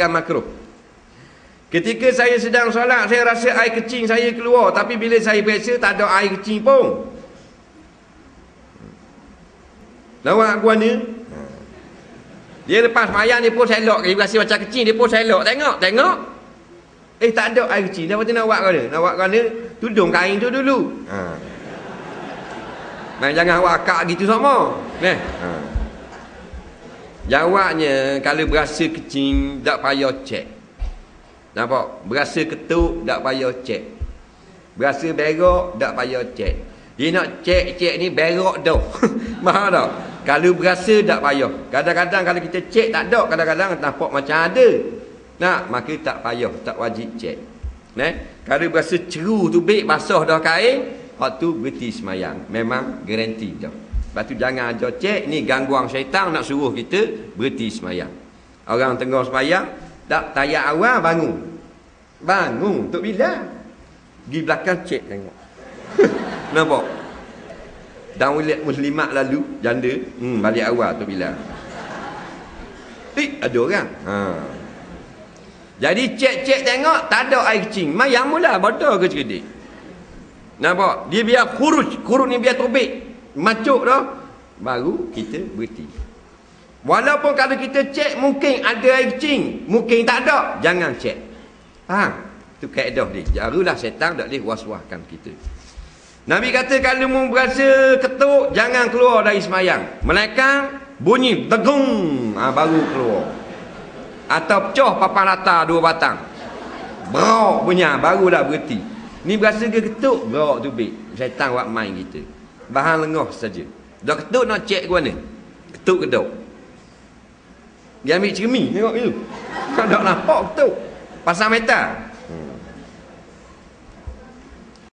kan makruh. Ketika saya sedang solat, saya rasa air kecing saya keluar. Tapi bila saya periksa, tak ada air kecing pun. Lawak gua ni. Dia lepas mayang, dia pun selok. Dia rasa macam kecing, dia pun selok. Tengok, tengok. Eh, tak ada air kecing. Lepas tu nak buat ni? Nak buat ni, tudung kain tu dulu. Ha. Nah, jangan akak gitu sama. Nah. Ha. Jawabnya, kalau berasa kecing, tak payah cek. Nampak? Berasa ketuk, tak payah cek. Berasa berok, tak payah cek. Dia nak cek-cek ni berok dah. Mahal tak? Kalau berasa, tak payah. Kadang-kadang kalau kita cek, tak ada. Kadang-kadang nampak macam ada. Nak, maka tak payah. Tak wajib cek. Ne? Kalau berasa ceru tu baik, basah dah kain, waktu berhenti semayang. Memang garanti dah. Lepas tu jangan ajar cek, ni gangguan syaitan nak suruh kita berhenti semayang. Orang tengah semayang, tak tayak awal bangun. Bangun untuk bila? Pergi belakang cek tengok. Nampak? Dan wilayah muslimat lalu janda, hmm balik awal tu bila? Eh, ada orang. Ha. Jadi cek-cek tengok tak ada air kecing. Mayang mula bodoh ke cerdik. Nampak? Dia biar kurus, kurus ni biar tobek. Macuk dah baru kita berhenti. Walaupun kalau kita cek mungkin ada air kecing, mungkin tak ada, jangan cek. Faham? Itu kaedah dia. Jarulah setan tak boleh was-waskan kita. Nabi kata kalau mu berasa ketuk, jangan keluar dari semayang. Melainkan bunyi tegung, ha, baru keluar. Atau pecah papan rata dua batang. Berok punya, barulah berhenti. Ni berasa ke ketuk, berok tu bik. Setan buat main kita. Bahan lengah saja. Dah ketuk nak cek ke mana? Ketuk kedok. Dia ambil cermin tengok tu. Tak nampak betul. Pasang metal.